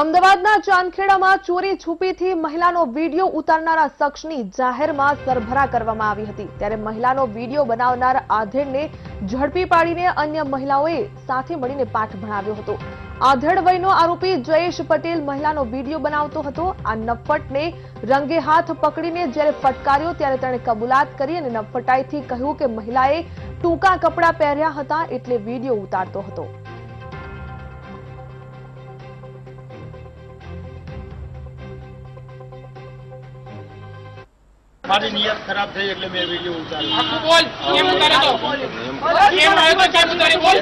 અમદાવાદના ચાંદખેડામાં ચોરી છુપીથી મહિલાનો વીડિયો ઉતારનારા શખ્સની જાહેરમાં સરભરા કરવામાં આવી હતી. ત્યારે મહિલાનો વીડિયો બનાવનાર આધેડને ઝડપી પાડીને અન્ય મહિલાઓએ સાથે મળીને પાઠ ભણાવ્યો હતો. આધેડ વયનો આરોપી જયેશ પટેલ મહિલાનો વીડિયો બનાવતો હતો. આ નફ્ફટને રંગે હાથ પકડીને જ્યારે ફટકાર્યો ત્યારે તેણે કબૂલાત કરી અને નફ્ફટાઈથી કહ્યું કે મહિલાએ ટૂંકા કપડાં પહેર્યા હતા એટલે વીડિયો ઉતારતો હતો. મારી નિયત ખરાબ થઈ એટલે મેં વીડિયો ઉતાર્યો બોલ કેમ ઉતારે તો કેમ આવ્યો કેમ બોલ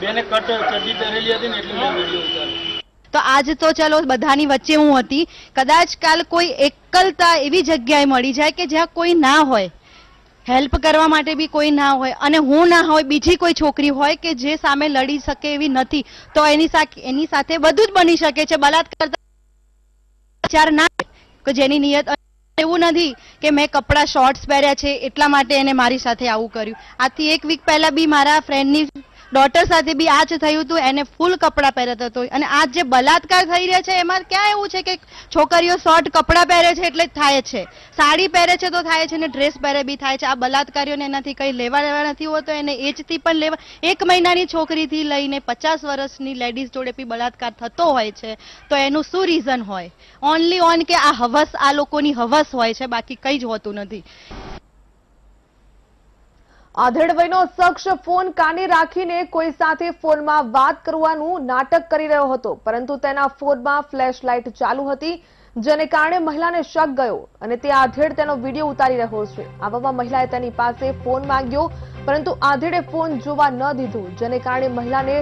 બેને કટ ચડ્ડી પહેરેલી હતી ને એટલે મેં વીડિયો ઉતાર્યો તો આજ તો ચલો બધાની વચ્ચે હું હતી કદાચ કાલ કોઈ એકલતા એવી જગ્યાએ મળી જાય કે જ્યાં કોઈ ના હોય હેલ્પ કરવા માટે બી કોઈ ના હોય અને હું ના હોય, બીજી કોઈ છોકરી હોય કે જે સામે લડી શકે એવી નથી, તો એની એની સાથે બધું જ બની શકે છે. બલાત્કાર વિચાર ના કે જેની નિયત એવું નથી કે મેં કપડાં શોર્ટ્સ પહેર્યા છે, એટલા માટે એને મારી સાથે આવું કર્યું. આથી એક વીક પહેલા બી મારા ફ્રેન્ડની ડોટર સાથે બી આ જ થયું હતું, એને ફૂલ કપડાં પહેરતો હતો અને આ જે બલાત્કાર થઈ રહ્યા છે, એમાં ક્યાં એવું છે કે છોકરીઓ શોર્ટ કપડાં પહેરે છે એટલે થાય છે. સાડી પહેરે છે તો થાય છે ને ડ્રેસ પહેરે બી થાય છે. આ બલાત્કારીઓને એનાથી કંઈ લેવા લેવા નથી હોતો, એને એજથી પણ લેવા. એક મહિનાની છોકરીથી લઈને પચાસ વર્ષની લેડીઝ જોડે બી બલાત્કાર થતો હોય છે, તો એનું શું રીઝન હોય? ઓનલી ઓન કે આ હવસ, આ લોકોની હવસ હોય છે, બાકી કંઈ જ હોતું નથી. આધેડ વયનો શખ્સ ફોન કાને રાખીને કોઈ સાથે ફોનમાં વાત કરવાનું નાટક કરી રહ્યો હતો, પરંતુ તેના ફોનમાં ફ્લેશ લાઇટ ચાલુ હતી, જેને કારણે મહિલાને શક ગયો અને તે આધેડ તેનો વીડિયો ઉતારી રહ્યો છે. આવામાં મહિલાએ તેની પાસે ફોન માંગ્યો પરંતુ આધેડે ફોન જોવા ન દીધો, જેને કારણે મહિલાને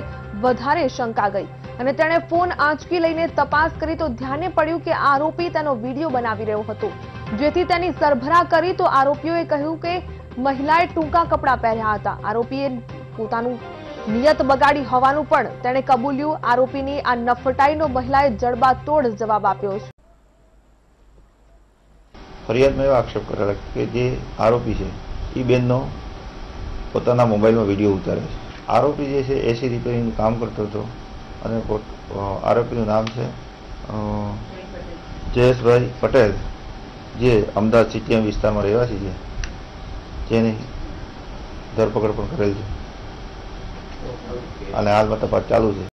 વધારે શંકા ગઈ. અને તેણે ફોન આંચકી લઈને તપાસ કરી તો ધ્યાને પડ્યું કે આરોપી તેનો વીડિયો બનાવી રહ્યો હતો. જેથી તેની સરભરા કરી તો આરોપીઓએ કહ્યું કે મહિલાએ ટૂંકા કપડાં પહેર્યા હતા. આરોપીએ પોતાનું નિયત બગાડી હોવાનું પણ તેણે કબૂલ્યું. આરોપીની આ નફટાઈનો મહિલાએ જડબાતોડ જવાબ આપ્યો છે. ફરિયાદમાં એવો આક્ષેપ કરેલા કે જે આરોપી છે એ બેનનો પોતાના મોબાઈલમાં વીડિયો ઉતારે છે. આરોપી જે છે, એસી રિપેરિંગનું કામ કરતો હતો અને આરોપીનું નામ છે જયેશભાઈ પટેલ, જે અમદાવાદ સીટીએમ વિસ્તારમાં રહેવાસી છે. જેની ધરપકડ પણ કરેલ છે. અને હાલમાં તપાસ ચાલુ છે.